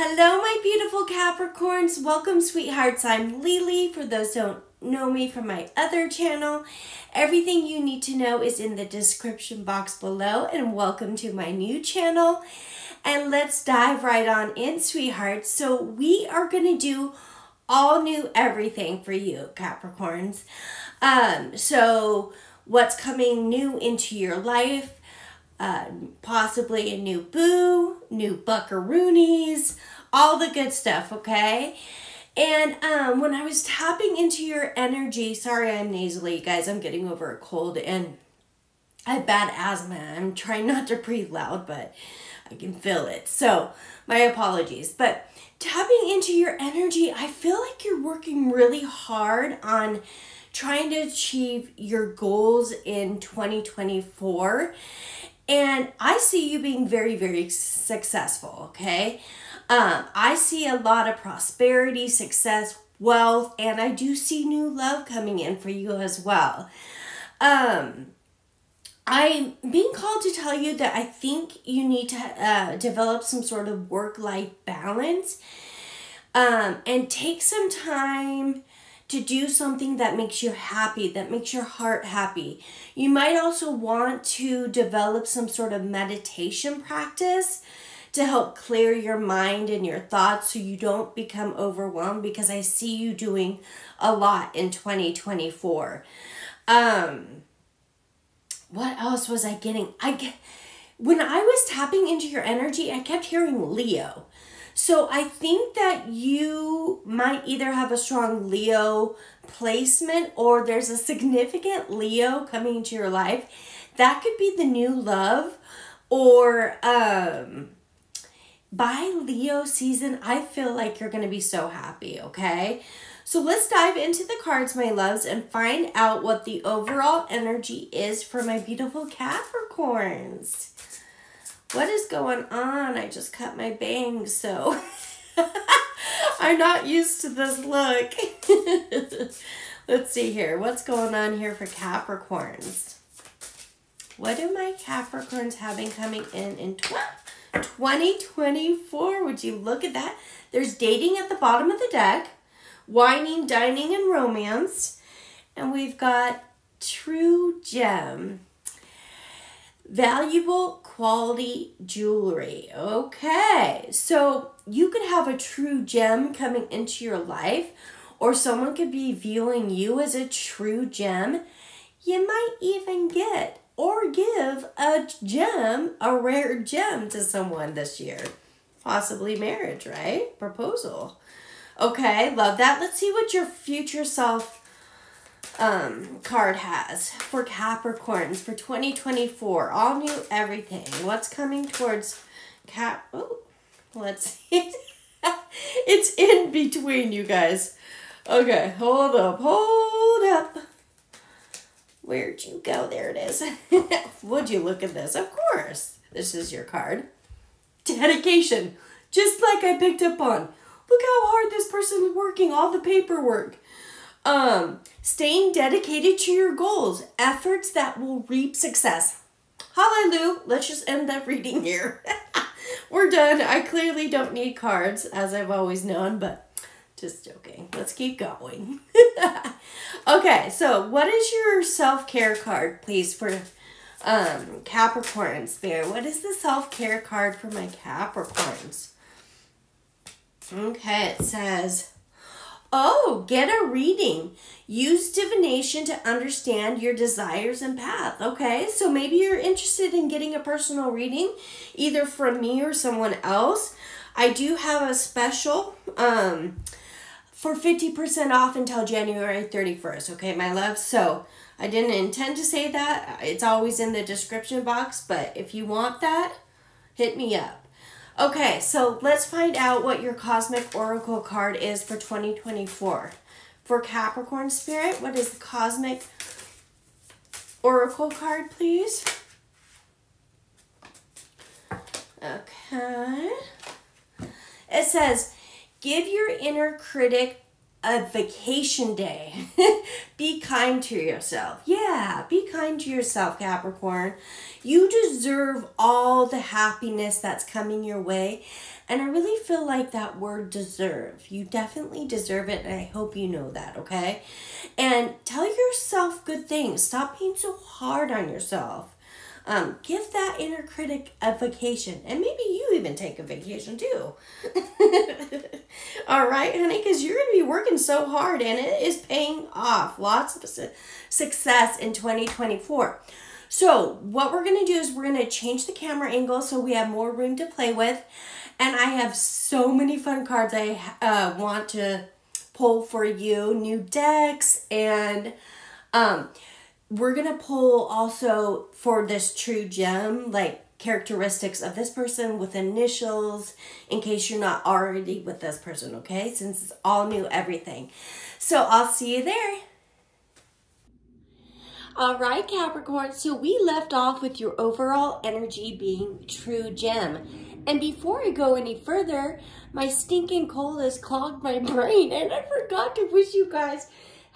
Hello, my beautiful Capricorns. Welcome, sweethearts. I'm Lily. For those don't know me from my other channel, everything you need to know is in the description box below. And welcome to my new channel. And let's dive right on in, sweethearts. So we are going to do all new everything for you, Capricorns. Um, so what's coming new into your life, uh, possibly a new boo, new buckaroonies, all the good stuff, okay? And um, when I was tapping into your energy, sorry I'm nasally, guys, I'm getting over a cold and I have bad asthma. I'm trying not to breathe loud, but I can feel it. So, my apologies. But tapping into your energy, I feel like you're working really hard on trying to achieve your goals in 2024. And I see you being very, very successful, okay? Um, I see a lot of prosperity, success, wealth, and I do see new love coming in for you as well. Um, I'm being called to tell you that I think you need to uh, develop some sort of work life balance um, and take some time to do something that makes you happy, that makes your heart happy. You might also want to develop some sort of meditation practice to help clear your mind and your thoughts so you don't become overwhelmed because I see you doing a lot in 2024. Um what else was I getting? I get when I was tapping into your energy, I kept hearing Leo. So I think that you might either have a strong Leo placement or there's a significant Leo coming into your life. That could be the new love or um by Leo season, I feel like you're going to be so happy, okay? So let's dive into the cards, my loves, and find out what the overall energy is for my beautiful Capricorns. What is going on? I just cut my bangs, so I'm not used to this look. Let's see here. What's going on here for Capricorns? What do my Capricorns have having coming in in 2024? Would you look at that? There's dating at the bottom of the deck, wining, dining, and romance. And we've got true gem. Valuable quality jewelry. Okay, so you could have a true gem coming into your life, or someone could be viewing you as a true gem. You might even get or give a gem, a rare gem to someone this year. Possibly marriage, right? Proposal. Okay, love that. Let's see what your future self um, card has for Capricorns for 2024. All new everything. What's coming towards Cap? Oh, let's see. it's in between, you guys. Okay, hold up, hold up. Where'd you go? There it is. Would you look at this? Of course. This is your card. Dedication. Just like I picked up on. Look how hard this person is working, all the paperwork. Um, staying dedicated to your goals, efforts that will reap success. Hallelujah. Let's just end that reading here. We're done. I clearly don't need cards, as I've always known, but just joking. Let's keep going. okay, so what is your self-care card, please, for um, Capricorns there? What is the self-care card for my Capricorns? Okay, it says Oh, get a reading. Use divination to understand your desires and path. Okay, so maybe you're interested in getting a personal reading, either from me or someone else. I do have a special um, for 50% off until January 31st. Okay, my love. So I didn't intend to say that. It's always in the description box, but if you want that, hit me up. Okay, so let's find out what your Cosmic Oracle card is for 2024. For Capricorn Spirit, what is the Cosmic Oracle card, please? Okay. It says, give your inner critic a vacation day. be kind to yourself. Yeah, be kind to yourself, Capricorn. You deserve all the happiness that's coming your way. And I really feel like that word deserve. You definitely deserve it, and I hope you know that, okay? And tell yourself good things. Stop being so hard on yourself. Um, give that inner critic a vacation. And maybe you even take a vacation too. All right, honey, because you're going to be working so hard and it is paying off. Lots of su- success in 2024. So, what we're going to do is we're going to change the camera angle so we have more room to play with. And I have so many fun cards I uh, want to pull for you, new decks, and um, we're going to pull also for this true gem, like characteristics of this person with initials in case you're not already with this person, okay? Since it's all new everything. So I'll see you there. All right, Capricorn. So we left off with your overall energy being true gem. And before I go any further, my stinking cold has clogged my brain and I forgot to wish you guys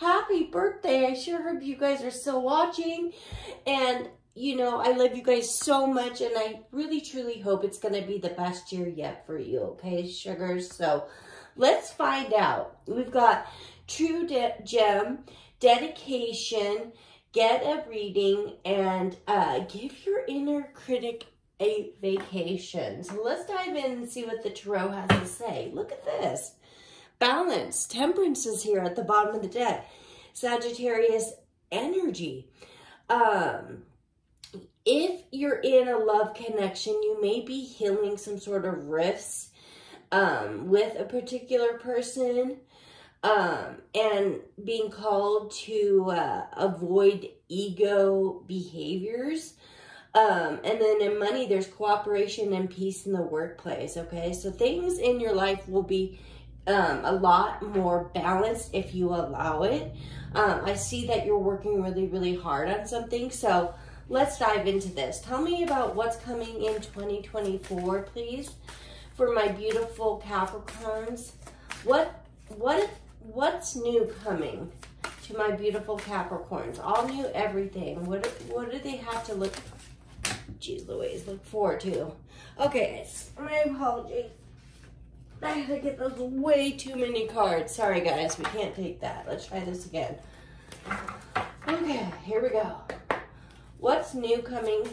happy birthday. I sure hope you guys are still watching. And, you know, I love you guys so much. And I really, truly hope it's going to be the best year yet for you. Okay, sugars? So let's find out. We've got True De Gem, Dedication, get a reading and uh, give your inner critic a vacation. So let's dive in and see what the tarot has to say. Look at this. Balance. Temperance is here at the bottom of the deck. Sagittarius energy. Um, if you're in a love connection, you may be healing some sort of rifts um, with a particular person um, and being called to uh, avoid ego behaviors. Um, and then in money, there's cooperation and peace in the workplace, okay? So things in your life will be um, a lot more balanced if you allow it. Um, I see that you're working really, really hard on something. So let's dive into this. Tell me about what's coming in 2024, please, for my beautiful Capricorns. What, what what's new coming to my beautiful Capricorns? All new everything. What, what do they have to look, geez Louise, look forward to? Okay, my apologies. I had to get those way too many cards. Sorry, guys, we can't take that. Let's try this again. Okay, here we go. What's new coming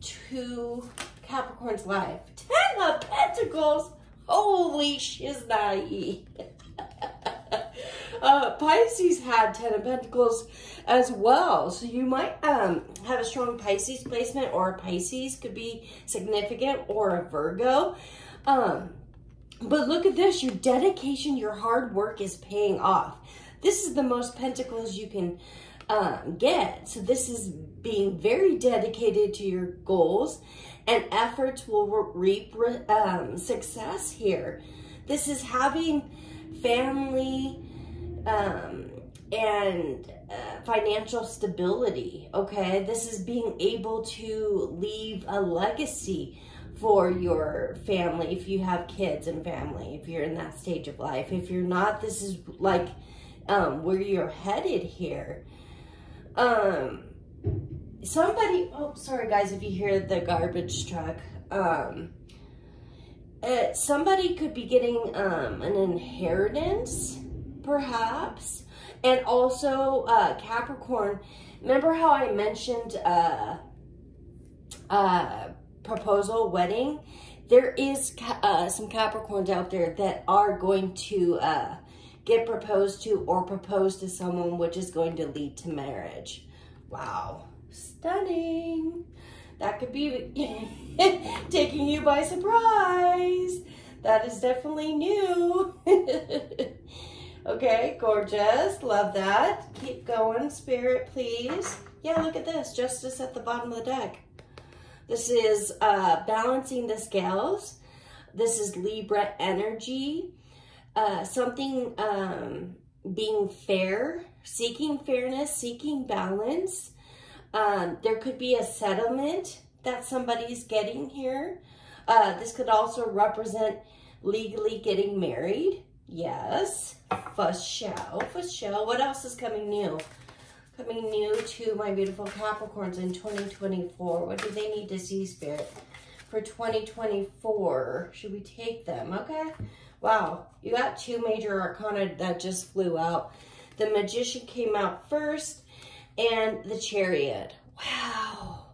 to Capricorn's life? Ten of Pentacles. Holy shiznai. uh, Pisces had Ten of Pentacles as well. So you might um, have a strong Pisces placement or a Pisces could be significant or a Virgo. Um, but look at this, your dedication, your hard work is paying off. This is the most pentacles you can um, get. So this is being very dedicated to your goals and efforts will reap um, success here. This is having family um, and uh, financial stability, okay? This is being able to leave a legacy for your family if you have kids and family, if you're in that stage of life. If you're not, this is like um, where you're headed here. Um, somebody, oh, sorry guys, if you hear the garbage truck. Um, uh, somebody could be getting um, an inheritance, perhaps. And also, uh, Capricorn, remember how I mentioned uh, uh, proposal, wedding? There is uh, some Capricorns out there that are going to uh, get proposed to or propose to someone, which is going to lead to marriage. Wow, stunning. That could be taking you by surprise. That is definitely new. okay, gorgeous. Love that. Keep going, spirit, please. Yeah, look at this. Justice at the bottom of the deck. This is uh, balancing the scales. This is Libra energy. Uh, something um, being fair, seeking fairness, seeking balance. Um, there could be a settlement that somebody's getting here. Uh, this could also represent legally getting married. Yes, for show, for show. What else is coming new? Coming new to my beautiful Capricorns in 2024. What do they need to see, Spirit? for 2024. Should we take them? Okay. Wow, you got two major arcana that just flew out. The Magician came out first and the Chariot. Wow.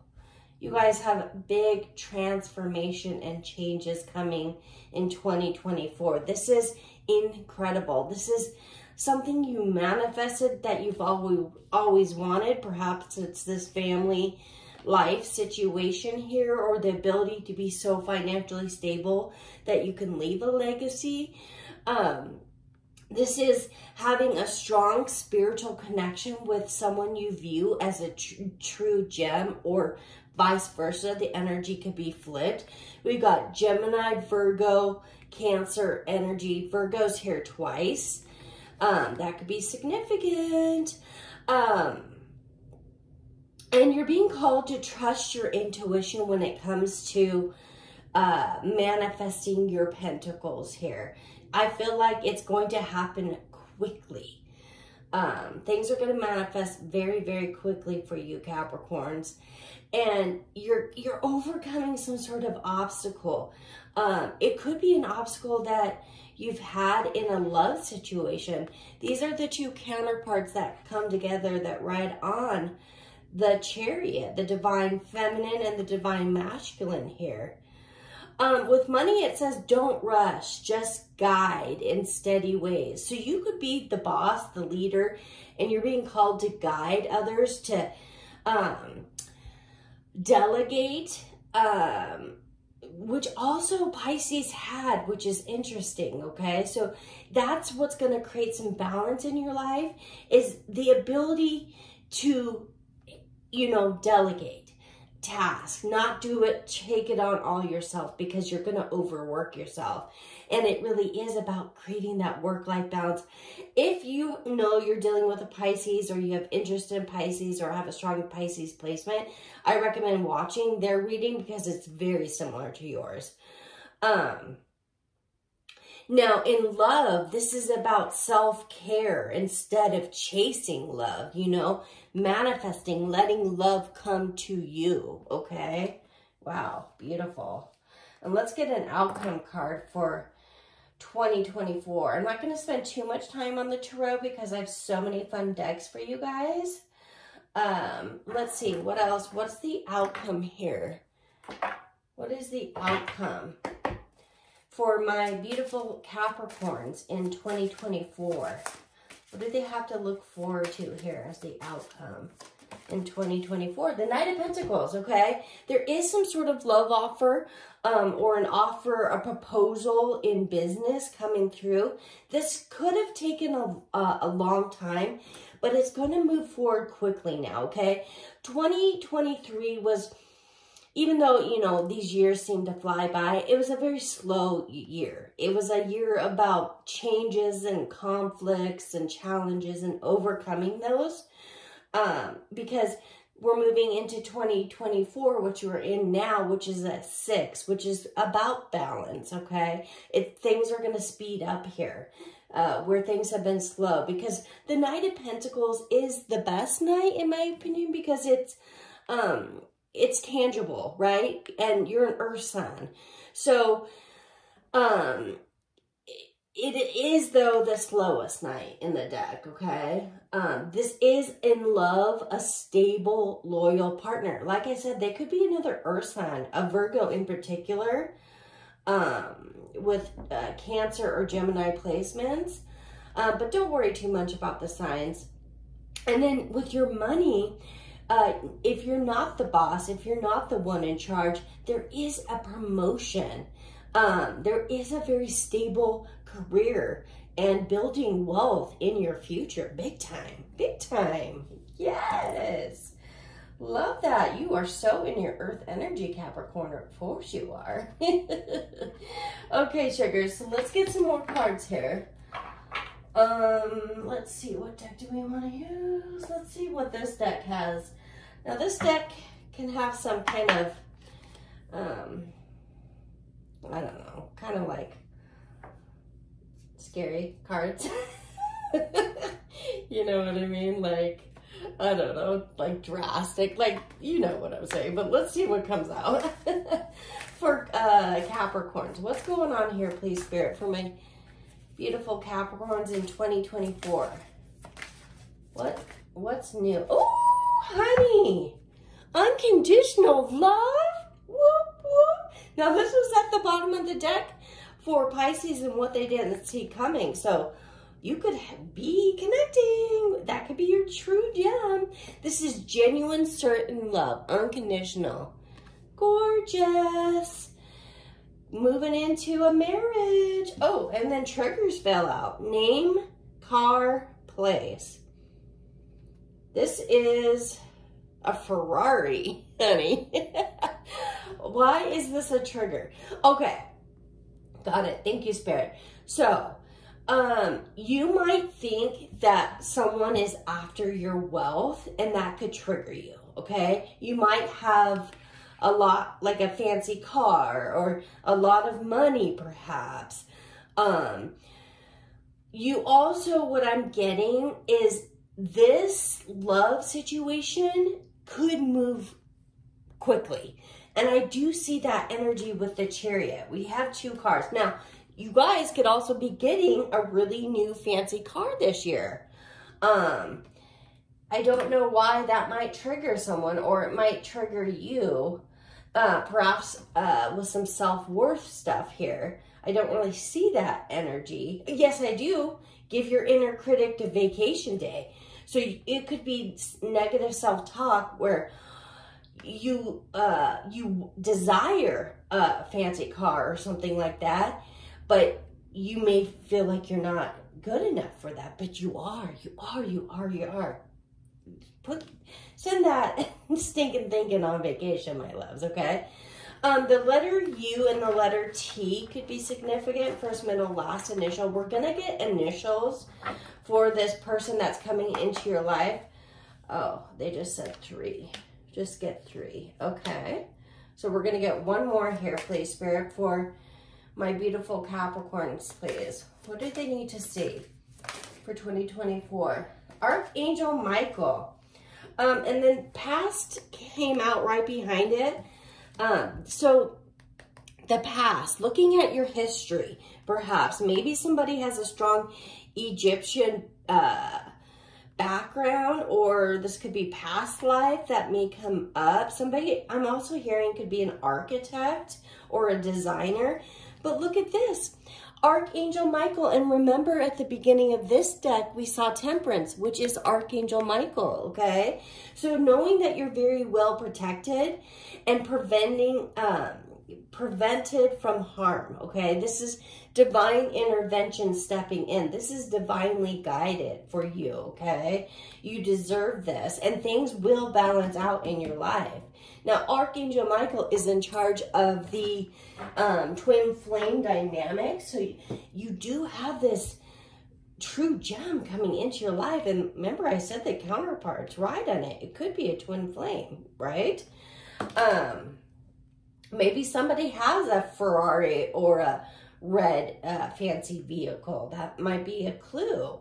You guys have big transformation and changes coming in 2024. This is incredible. This is something you manifested that you've always always wanted. Perhaps it's this family life situation here or the ability to be so financially stable that you can leave a legacy. Um, this is having a strong spiritual connection with someone you view as a tr true gem or vice versa. The energy could be flipped. We've got Gemini, Virgo, Cancer energy. Virgo's here twice. Um, that could be significant. Um, and you're being called to trust your intuition when it comes to uh, manifesting your pentacles here. I feel like it's going to happen quickly. Um, things are going to manifest very, very quickly for you, Capricorns. And you're, you're overcoming some sort of obstacle. Um, it could be an obstacle that you've had in a love situation. These are the two counterparts that come together that ride on the chariot, the divine feminine and the divine masculine here. Um, with money, it says don't rush, just guide in steady ways. So you could be the boss, the leader, and you're being called to guide others, to um, delegate, um, which also Pisces had, which is interesting, okay? So that's what's going to create some balance in your life is the ability to, you know, delegate task, not do it, take it on all yourself because you're going to overwork yourself. And it really is about creating that work-life balance. If you know you're dealing with a Pisces or you have interest in Pisces or have a strong Pisces placement, I recommend watching their reading because it's very similar to yours. Um, now, in love, this is about self-care instead of chasing love, you know, manifesting, letting love come to you, okay? Wow, beautiful. And let's get an outcome card for 2024. I'm not going to spend too much time on the tarot because I have so many fun decks for you guys. Um, let's see, what else? What's the outcome here? What is the outcome? For my beautiful Capricorns in 2024. What do they have to look forward to here as the outcome in 2024? The Knight of Pentacles, okay? There is some sort of love offer um, or an offer, a proposal in business coming through. This could have taken a, a long time, but it's going to move forward quickly now, okay? 2023 was even though, you know, these years seem to fly by, it was a very slow year. It was a year about changes and conflicts and challenges and overcoming those. Um, because we're moving into 2024, which we're in now, which is a six, which is about balance, okay? It, things are going to speed up here. Uh, where things have been slow because the Knight of Pentacles is the best knight in my opinion because it's um it's tangible, right? And you're an earth sign. So, um, it is, though, the slowest knight in the deck, okay? Um, this is in love, a stable, loyal partner. Like I said, they could be another earth sign, a Virgo in particular, um, with uh, Cancer or Gemini placements. Uh, but don't worry too much about the signs. And then with your money, uh, if you're not the boss, if you're not the one in charge, there is a promotion. Um, there is a very stable career and building wealth in your future. Big time, big time. Yes. Love that. You are so in your earth energy, Capricorn. Of course you are. okay, sugars. So let's get some more cards here. Um, let's see, what deck do we want to use? Let's see what this deck has. Now this deck can have some kind of, um, I don't know, kind of like scary cards. you know what I mean? Like, I don't know, like drastic, like you know what I'm saying, but let's see what comes out for uh, Capricorns. What's going on here, please, Spirit, for my beautiful Capricorns in 2024? What, what's new? Oh, honey, unconditional love? Whoop, whoop. Now, this was at the bottom of the deck for Pisces and what they didn't see coming. So, you could be connecting. That could be your true gem. This is genuine, certain love, unconditional. Gorgeous. Moving into a marriage. Oh, and then triggers fell out. Name, car, place. This is a Ferrari, honey. Why is this a trigger? Okay, got it. Thank you, Spirit. So, um, you might think that someone is after your wealth and that could trigger you, okay? You might have a lot, like a fancy car or a lot of money perhaps. Um, you also, what I'm getting is this love situation could move quickly. And I do see that energy with the chariot. We have two cars. Now, you guys could also be getting a really new fancy car this year. Um, I don't know why that might trigger someone or it might trigger you, uh, perhaps uh, with some self-worth stuff here. I don't really see that energy. Yes, I do. Give your inner critic a vacation day. So it could be negative self-talk where you uh, you desire a fancy car or something like that but you may feel like you're not good enough for that, but you are, you are, you are, you are. Put, send that stinking thinking on vacation, my loves, okay? Um, the letter U and the letter T could be significant. First, middle, last, initial. We're going to get initials for this person that's coming into your life. Oh, they just said three. Just get three. Okay. So we're going to get one more here, please, Spirit, for my beautiful Capricorns, please. What do they need to see for 2024? Archangel Michael. Um, and then past came out right behind it. Um, so the past, looking at your history, perhaps. Maybe somebody has a strong Egyptian uh, background or this could be past life that may come up. Somebody, I'm also hearing could be an architect or a designer. But look at this. Archangel Michael. And remember at the beginning of this deck, we saw Temperance, which is Archangel Michael, okay? So knowing that you're very well protected and preventing, um, prevented from harm, okay? This is divine intervention stepping in. This is divinely guided for you, okay? You deserve this and things will balance out in your life. Now, Archangel Michael is in charge of the um, twin flame dynamic. So you, you do have this true gem coming into your life. And remember, I said the counterparts ride on it. It could be a twin flame, right? Um, maybe somebody has a Ferrari or a red uh, fancy vehicle. That might be a clue.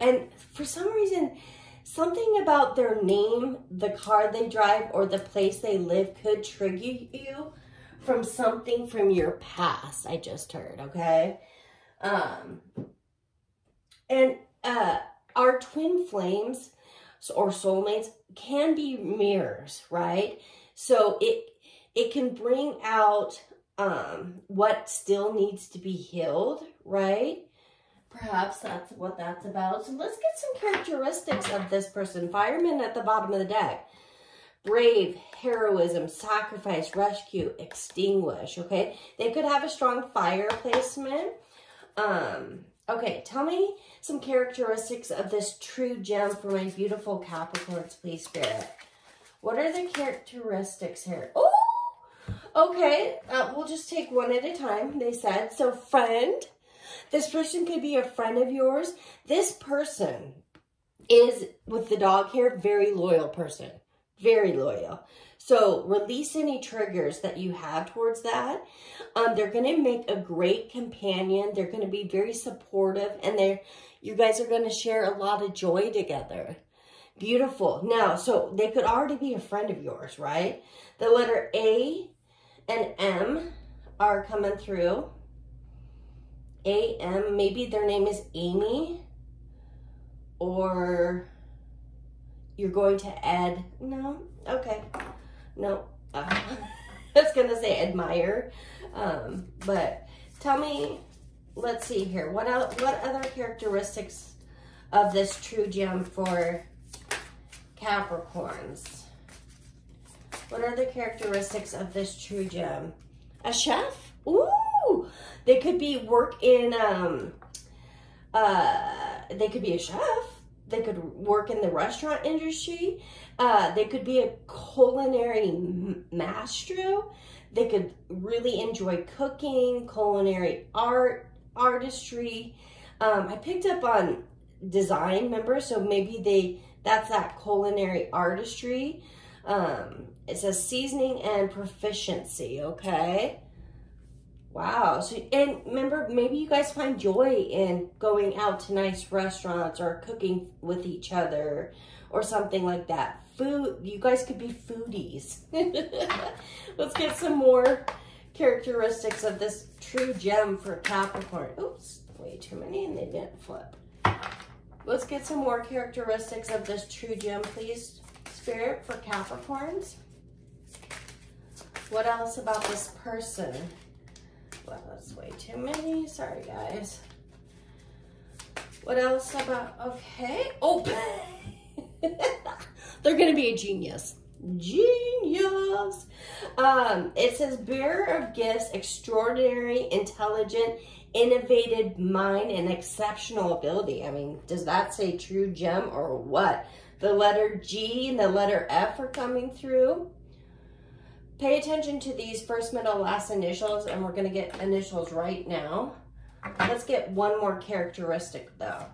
And for some reason, something about their name, the car they drive, or the place they live could trigger you from something from your past, I just heard, okay? Um, and uh, our twin flames or soulmates can be mirrors, right? So it it can bring out um, what still needs to be healed, right? Perhaps that's what that's about. So let's get some characteristics of this person. Fireman at the bottom of the deck. Brave, heroism, sacrifice, rescue, extinguish, okay? They could have a strong fire placement. Um, okay, tell me some characteristics of this true gem for my beautiful Capricorns, please, Spirit. What are the characteristics here? Oh, okay. Uh, we'll just take one at a time, they said. So, friend, this person could be a friend of yours. This person is, with the dog here, very loyal person. Very loyal. So release any triggers that you have towards that. Um, they're going to make a great companion. They're going to be very supportive and they're, you guys are going to share a lot of joy together. Beautiful. Now, so they could already be a friend of yours, right? The letter A and M are coming through. A, M, maybe their name is Amy or you're going to add, no, okay, no, uh, I was to say admire, um, but tell me, let's see here, what, else, what other characteristics of this true gem for Capricorns? What are the characteristics of this true gem? A chef? Ooh! They could be work in, um, uh, they could be a chef they could work in the restaurant industry. Uh, they could be a culinary maestro. They could really enjoy cooking, culinary art, artistry. Um, I picked up on design, remember? So maybe they that's that culinary artistry. Um, it says seasoning and proficiency, okay? Wow. So, and remember, maybe you guys find joy in going out to nice restaurants or cooking with each other or something like that. Food, you guys could be foodies. Let's get some more characteristics of this true gem for Capricorn. Oops, way too many and they didn't flip. Let's get some more characteristics of this true gem, please, Spirit, for Capricorns. What else about this person? Well, that's way too many. Sorry, guys. What else about, okay. Oh, they're going to be a genius. Genius. Um, it says bearer of gifts, extraordinary, intelligent, innovative mind, and exceptional ability. I mean, does that say true gem or what? The letter G and the letter F are coming through. Pay attention to these first, middle, last initials, and we're to get initials right now. Let's get one more characteristic, though,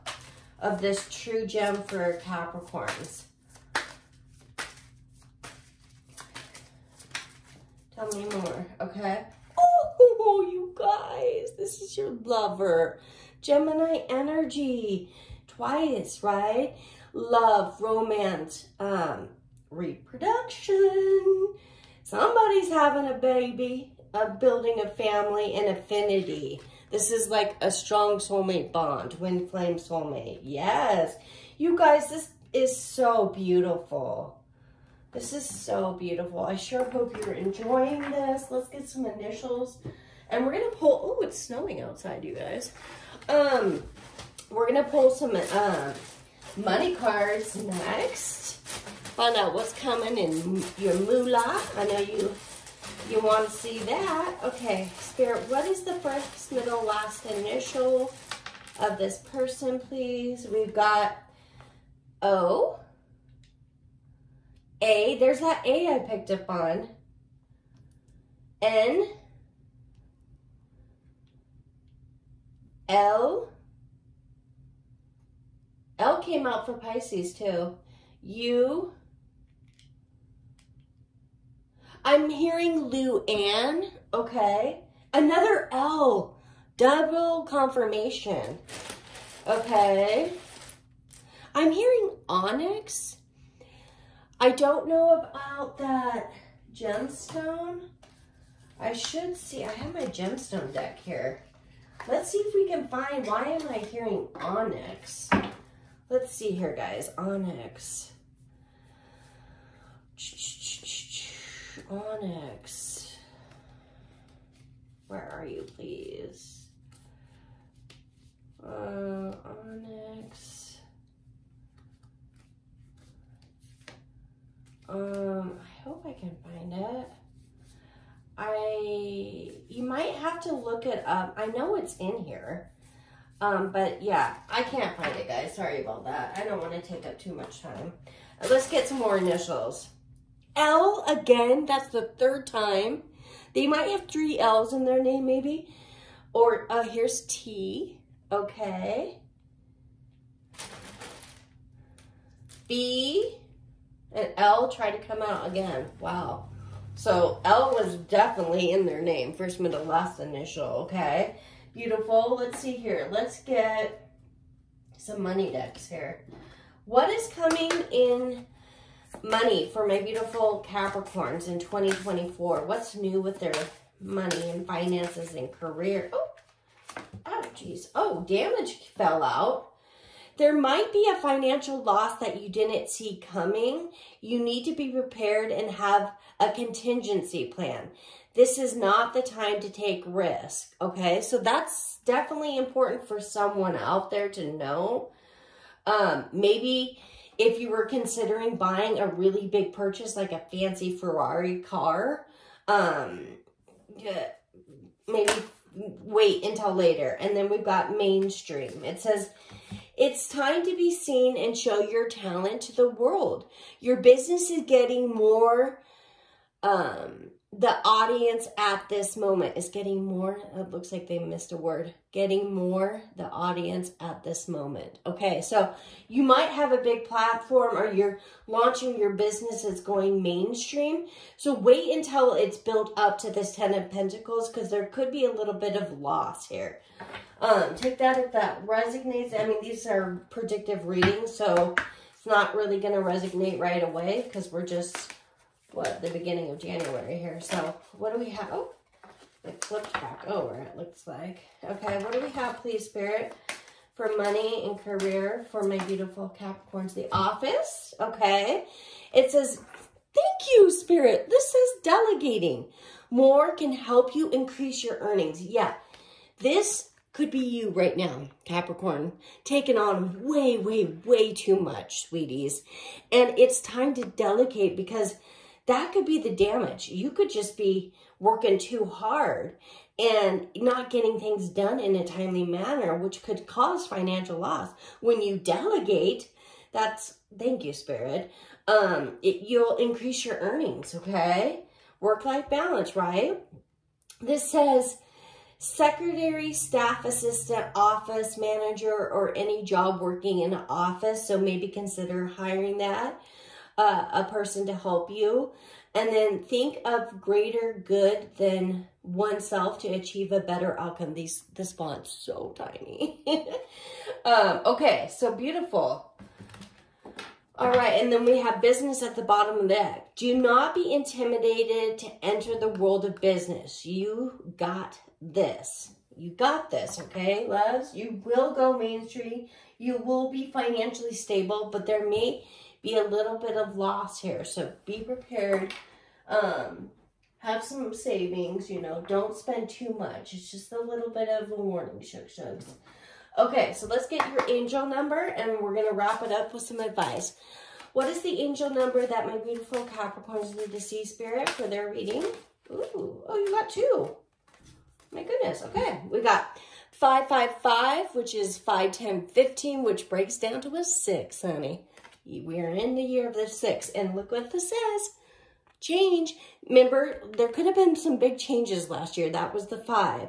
of this true gem for Capricorns. Tell me more, okay? Oh, you guys, this is your lover. Gemini energy, twice, right? Love, romance, um, reproduction, Somebody's having a baby, a building a family, and affinity. This is like a strong soulmate bond, twin flame soulmate. Yes. You guys, this is so beautiful. This is so beautiful. I sure hope you're enjoying this. Let's get some initials. And we're going to pull, oh, it's snowing outside, you guys. Um, We're going to pull some uh, money cards next find out what's coming in your moolah. I know you you want to see that. Okay, Spirit, what is the first, middle, last initial of this person, please? We've got O. A, there's that A I picked up on. N. L. L came out for Pisces too. U. I'm hearing Luann, okay? Another L, double confirmation, okay? I'm hearing Onyx. I don't know about that gemstone. I should see, I have my gemstone deck here. Let's see if we can find, why am I hearing Onyx? Let's see here, guys, Onyx. Onyx. Where are you, please? Uh, Onyx. Um, I hope I can find it. I, you might have to look it up. I know it's in here. Um, but yeah, I can't find it, guys. Sorry about that. I don't want to take up too much time. Let's get some more initials. L again, that's the third time. They might have three L's in their name maybe. Or uh, here's T, okay. B, And L try to come out again. Wow. So L was definitely in their name. First, middle, last initial. Okay. Beautiful. Let's see here. Let's get some money decks here. What is coming in money for my beautiful Capricorns in 2024? What's new with their money and finances and career? Oh, oh, geez. Oh, damage fell out. There might be a financial loss that you didn't see coming. You need to be prepared and have a contingency plan. This is not the time to take risk, okay? So that's definitely important for someone out there to know. Um, maybe if you were considering buying a really big purchase, like a fancy Ferrari car, um, maybe wait until later. And then we've got mainstream. It says, it's time to be seen and show your talent to the world. Your business is getting more, um, the audience at this moment is getting more, it looks like they missed a word, getting more the audience at this moment. Okay, so you might have a big platform or you're launching your business that's going mainstream. So wait until it's built up to this Ten of Pentacles because there could be a little bit of loss here. Um, take that if that resonates. I mean, these are predictive readings, so it's not really going to resonate right away because we're just what, the beginning of January here. So what do we have? Oh, it flipped back over, it looks like. Okay, what do we have, please, Spirit, for money and career for my beautiful Capricorns? The office, okay. It says, thank you, Spirit. This says delegating. More can help you increase your earnings. Yeah, this could be you right now, Capricorn, taking on way, way, way too much, sweeties. And it's time to delegate because that could be the damage. You could just be working too hard and not getting things done in a timely manner, which could cause financial loss. When you delegate, that's, thank you, Spirit, um, it, you'll increase your earnings, okay? Work-life balance, right? This says, secretary, staff assistant, office manager, or any job working in an office. So maybe consider hiring that a person to help you. And then think of greater good than oneself to achieve a better outcome. These This font's so tiny. um, okay, so beautiful. All right, and then we have business at the bottom of deck. Do not be intimidated to enter the world of business. You got this. You got this, okay, loves? You will go mainstream. You will be financially stable, but there may be a little bit of loss here. So be prepared. Um, have some savings, you know. Don't spend too much. It's just a little bit of a warning, shook shucks. Okay, so let's get your angel number and we're going to wrap it up with some advice. What is the angel number that my beautiful Capricorns need to see, Spirit, for their reading? Ooh, oh, you got two. My goodness. Okay, we got 555, which is 5, 10, 15, which breaks down to a 6, honey. We are in the year of the six. And look what this says. Change. Remember, there could have been some big changes last year. That was the five.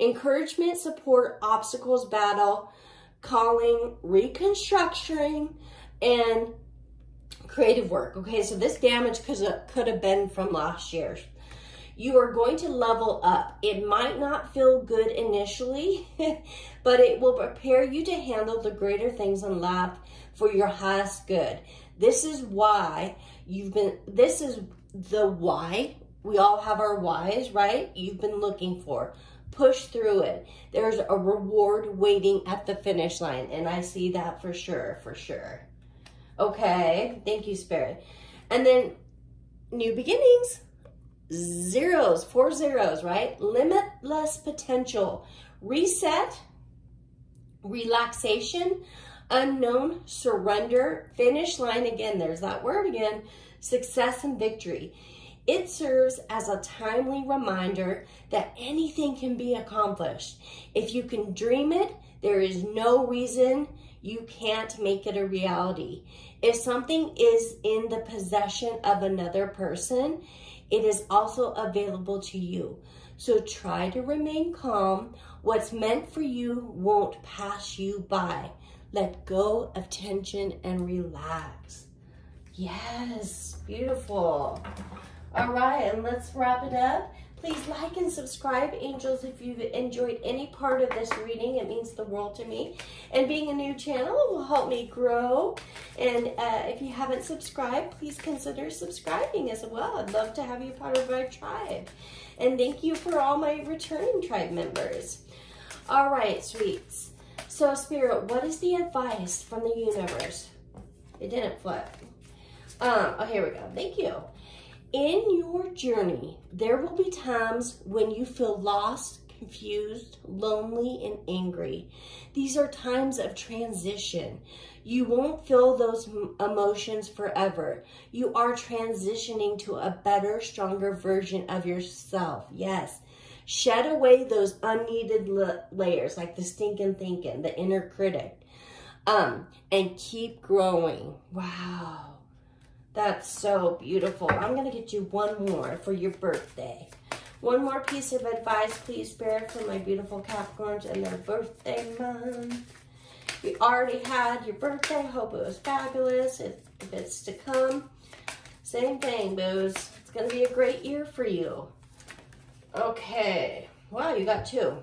Encouragement, support, obstacles, battle, calling, reconstruction, and creative work. Okay, so this damage could have been from last year. You are going to level up. It might not feel good initially, but it will prepare you to handle the greater things in life for your highest good. This is why you've been, this is the why. We all have our whys, right? You've been looking for. Push through it. There's a reward waiting at the finish line. And I see that for sure, for sure. Okay. Thank you, Spirit. And then new beginnings. Zeros, four zeros, right? Limitless potential. Reset, relaxation, unknown, surrender, finish line again, there's that word again, success and victory. It serves as a timely reminder that anything can be accomplished. If you can dream it, there is no reason you can't make it a reality. If something is in the possession of another person, it is also available to you. So try to remain calm. What's meant for you won't pass you by. Let go of tension and relax. Yes, beautiful. All right, and let's wrap it up. Please like and subscribe, angels, if you've enjoyed any part of this reading. It means the world to me. And being a new channel will help me grow. And uh, if you haven't subscribed, please consider subscribing as well. I'd love to have you part of our tribe. And thank you for all my returning tribe members. All right, sweets. So, Spirit, what is the advice from the universe? It didn't flip. Um, oh, here we go. Thank you. In your journey, there will be times when you feel lost, confused, lonely, and angry. These are times of transition. You won't feel those emotions forever. You are transitioning to a better, stronger version of yourself. Yes. Shed away those unneeded layers like the stinking thinking, the inner critic. Um, and keep growing. Wow. That's so beautiful. I'm going to get you one more for your birthday. One more piece of advice, please, Spirit, for my beautiful Capricorns and their birthday month. You already had your birthday. Hope it was fabulous. If, if it's to come, same thing, booze. It's going to be a great year for you. Okay. Wow, you got two.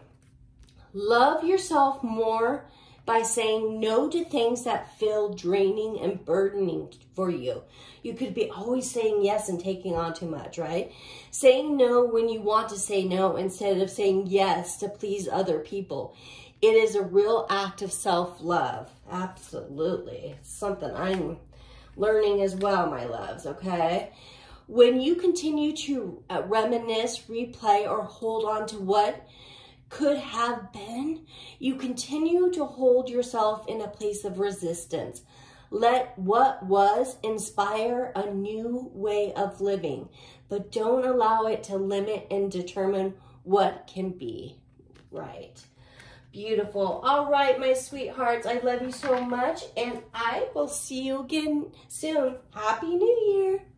Love yourself more by saying no to things that feel draining and burdening for you. You could be always saying yes and taking on too much, right? Saying no when you want to say no instead of saying yes to please other people. It is a real act of self-love. Absolutely. It's something I'm learning as well, my loves, okay? When you continue to uh, reminisce, replay, or hold on to what could have been, you continue to hold yourself in a place of resistance. Let what was inspire a new way of living, but don't allow it to limit and determine what can be. Right. Beautiful. All right, my sweethearts, I love you so much, and I will see you again soon. Happy New Year.